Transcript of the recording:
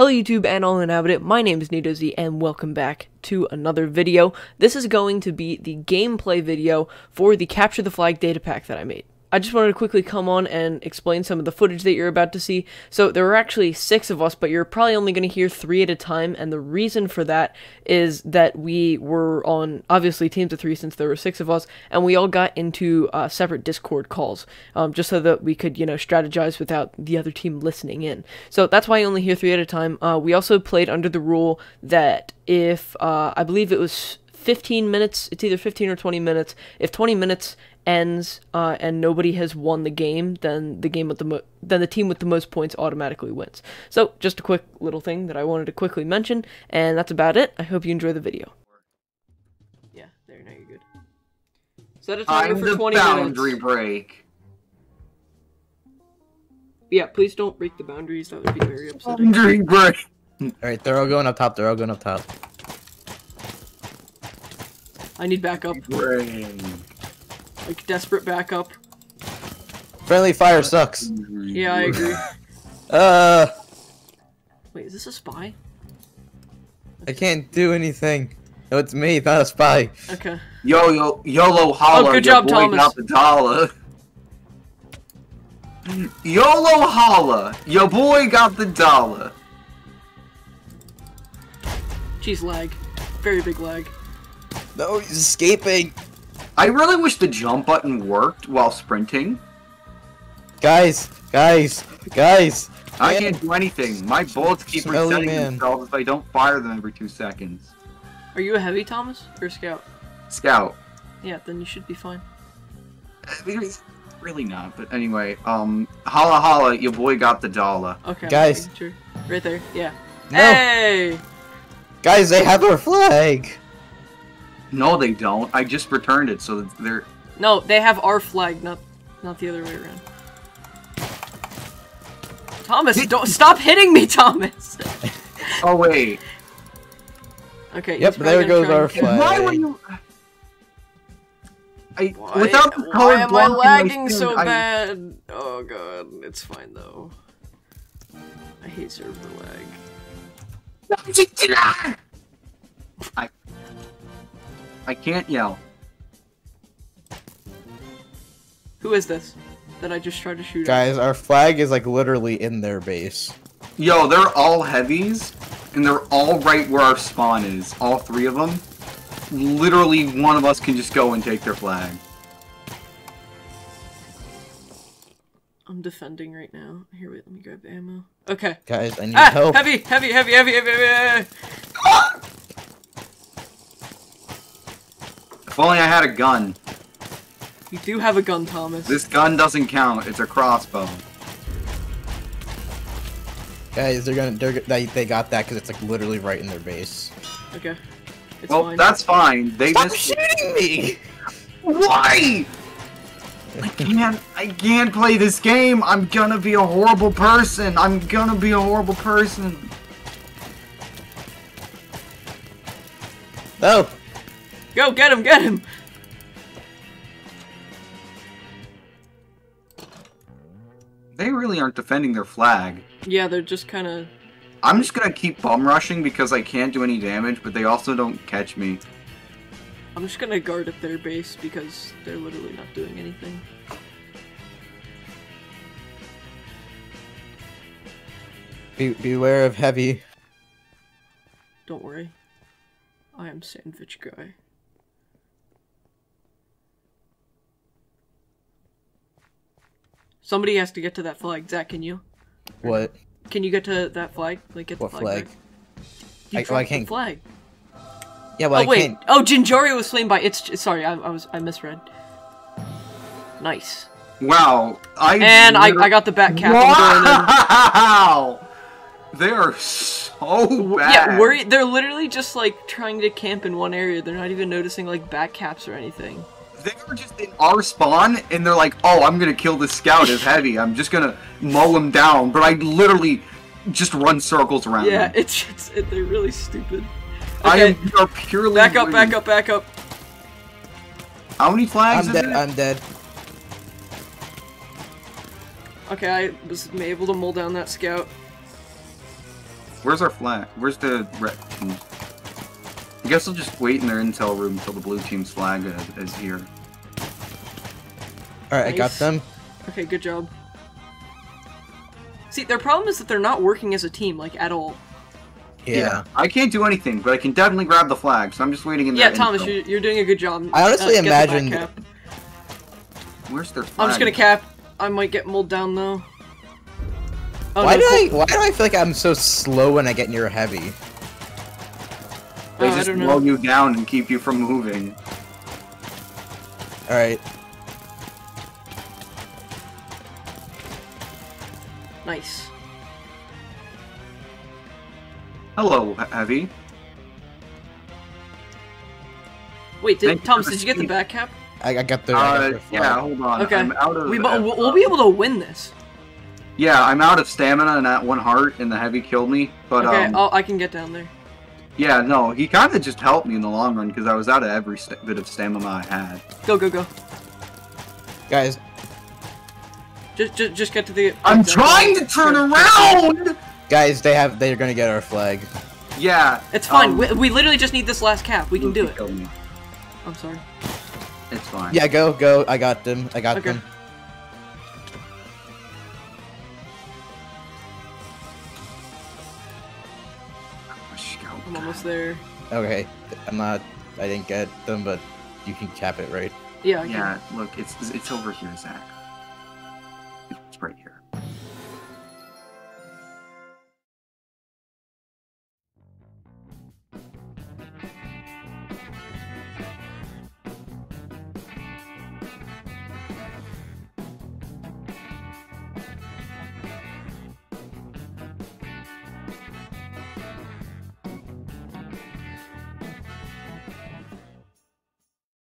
Hello YouTube and all inhabit it, my name is NeitoZ and welcome back to another video. This is going to be the gameplay video for the Capture the Flag data pack that I made. I just wanted to quickly come on and explain some of the footage that you're about to see. So there were actually six of us, but you're probably only going to hear three at a time, and the reason for that is that we were on, obviously, teams of three since there were six of us, and we all got into uh, separate Discord calls, um, just so that we could, you know, strategize without the other team listening in. So that's why you only hear three at a time. Uh, we also played under the rule that if, uh, I believe it was 15 minutes, it's either 15 or 20 minutes, if 20 minutes ends uh, and nobody has won the game, then the game with the mo- then the team with the most points automatically wins. So just a quick little thing that I wanted to quickly mention, and that's about it. I hope you enjoy the video. Yeah, there, now you're good. Set a timer I'm for the 20 boundary minutes. break. Yeah, please don't break the boundaries. That would be very upsetting. Boundary break. Alright, they're all going up top, they're all going up top. I need backup, Break. Like desperate backup. Friendly fire sucks. Yeah, I agree. Uh, Wait, is this a spy? I can't do anything. No, it's me, not a spy. Okay. Yo yo YOLO holla. Oh, good your job, boy Thomas. Got the dollar. YOLO holla. Your boy got the dollar. Jeez, lag. Very big lag. No, he's escaping. I really wish the jump button worked while sprinting. Guys, guys, guys. I Man. can't do anything. My bullets keep Smelly resetting man. themselves if I don't fire them every two seconds. Are you a heavy, Thomas? Or a scout? Scout. Yeah, then you should be fine. It's Really not, but anyway, um, holla holla, your boy got the dollar. Okay. Guys. sure. Right there, yeah. No, Hey! guys, they have our flag. No, they don't. I just returned it, so they're. No, they have our flag, not not the other way around. Thomas, don't stop hitting me, Thomas. Oh wait, okay. Yep, there gonna goes our flag. why were you? I Why, without the why code am I blocking my lagging screen, so I- bad? Oh god, it's fine though. I hate server lag. I I can't yell. Who is this that I just tried to shoot at? Guys, our flag is like literally in their base. Yo, they're all heavies, and they're all right where our spawn is. All three of them. Literally, one of us can just go and take their flag. I'm defending right now. Here, wait, let me grab ammo. Okay. Guys, I need Ah! help. Heavy, heavy, heavy, heavy, heavy, heavy! If only I had a gun. You do have a gun, Thomas. This gun doesn't count. It's a crossbow. Guys, they're gonna, they're, they, they got that because it's like literally right in their base. Okay. It's well, fine. that's fine. They Stop just shooting me! why? I can't. I can't play this game. I'm gonna be a horrible person. I'm gonna be a horrible person. No! Go, get him, get him! They really aren't defending their flag. Yeah, they're just kind of. I'm just gonna keep bum rushing because I can't do any damage, but they also don't catch me. I'm just gonna guard at their base because they're literally not doing anything. Be, beware of heavy. Don't worry. I am sandwich guy. Somebody has to get to that flag. Zach, can you? What? Can you get to that flag? Like get the What flag. flag? You I- dropped well, I can't- flag. Yeah, well, oh I wait. can't. Oh, Jinjari was slain by it's. Sorry, I, I was I misread. Nice. Wow, I And I, I got the back cap. I'm. Wow, they are so bad. Yeah, we're they're literally just like trying to camp in one area. They're not even noticing like back caps or anything. They were just in our spawn, and they're like, "Oh, I'm gonna kill this scout. It's heavy. I'm just gonna mow him down." But I literally just run circles around. Yeah, them. it's, it's it, they're really stupid. I Okay, am. You're purely. back up, back up, back up. How many flags? I'm is dead, it? I'm dead. Okay, I was able to mull down that scout. Where's our flag? Where's the red team? I guess I'll just wait in their intel room until the blue team's flag is, is here. All right, I got them. Okay, good job. See, their problem is that they're not working as a team, like, at all. Yeah. I can't do anything, but I can definitely grab the flag, so I'm just waiting in Yeah, Thomas, you're, you're doing a good job. I honestly Uh, get the back imagined- cap. Where's their flag? I'm just gonna cap. I might get mulled down though. Oh, why no, do I? Why do I feel like I'm so slow when I get near a heavy? They Oh, just don't blow know. you down and keep you from moving. All right. Nice. Hello, Heavy. Wait, did Thomas? Did you get the back cap? I, I got the. I got Uh, the yeah, hold on. Okay. I'm out of. We, bu- uh, we'll, we'll be able to win this. Yeah, I'm out of stamina and that one heart, and the heavy killed me. But okay, um, I'll, I can get down there. Yeah, no, he kind of just helped me in the long run because I was out of every bit of stamina I had. Go, go, go. Guys, Just, just, just get to the. I'm okay. trying to turn around. guys, they have. They're gonna get our flag. Yeah, It's fine. um, we, we literally just need this last cap. We can do it. me. I'm sorry. It's fine. Yeah, go, go. I got them. I got Okay. them. I'm almost there. Okay, I'm not. I didn't get them, but you can cap it, right? Yeah. yeah. Look, it's it's over here, Zach. It's right here.